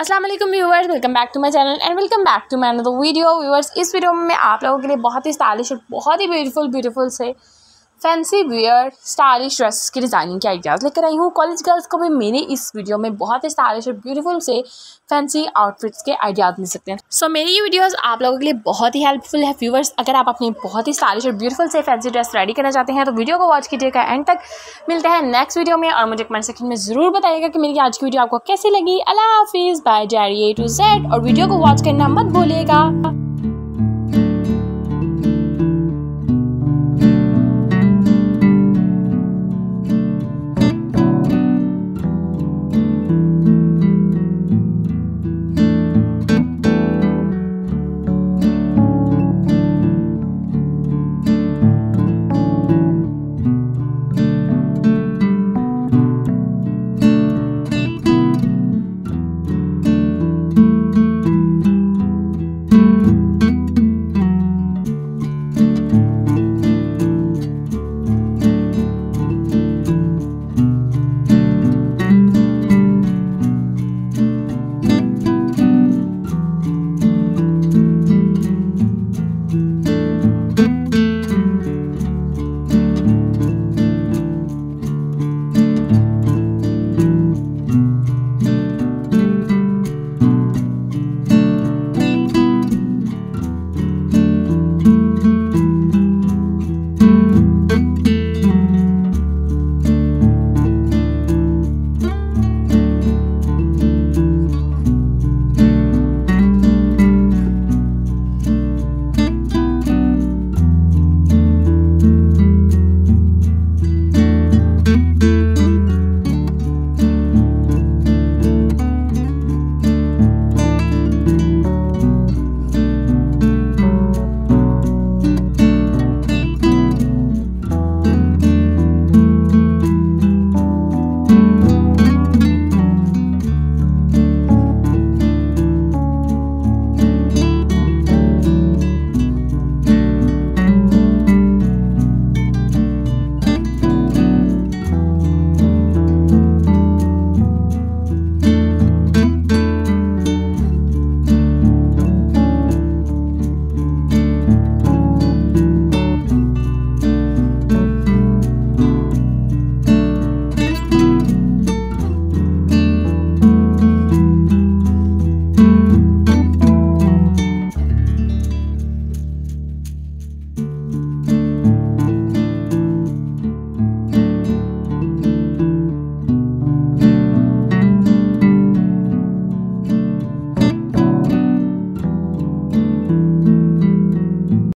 अस्सलाम viewers welcome back to my channel and welcome back to my another video viewers इस video में मैं आप लोगों के लिए बहुत ही स्टाइलिश और बहुत ही ब्यूटीफुल ब्यूटीफुल से फैंसी वियर स्टाइलिश ड्रेसेस की डिज़ाइनिंग के आइडियाज़ लेकर आई हूँ। कॉलेज गर्ल्स को भी मेरे इस वीडियो में बहुत ही स्टाइलिश और ब्यूटीफुल से फैंसी आउटफिट्स के आइडियाज़ मिल सकते हैं। सो so, मेरी ये वीडियोस आप लोगों के लिए बहुत ही हेल्पफुल है व्यूवर्स अगर आप अपनी बहुत ही स्टाइलिश और ब्यूटीफुल से फैंसी ड्रेस रेडी करना चाहते हैं तो वीडियो को वॉच कीजिएगा। एंड तक मिलते हैं नेक्स्ट वीडियो में और मुझे कमेंट सेक्शन में ज़रूर बताइएगा कि मेरी आज की वीडियो आपको कैसी लगी। अल्लाह हाफिज़। Bye Jerry A to Z और वीडियो को वॉच करना मत भूलिएगा।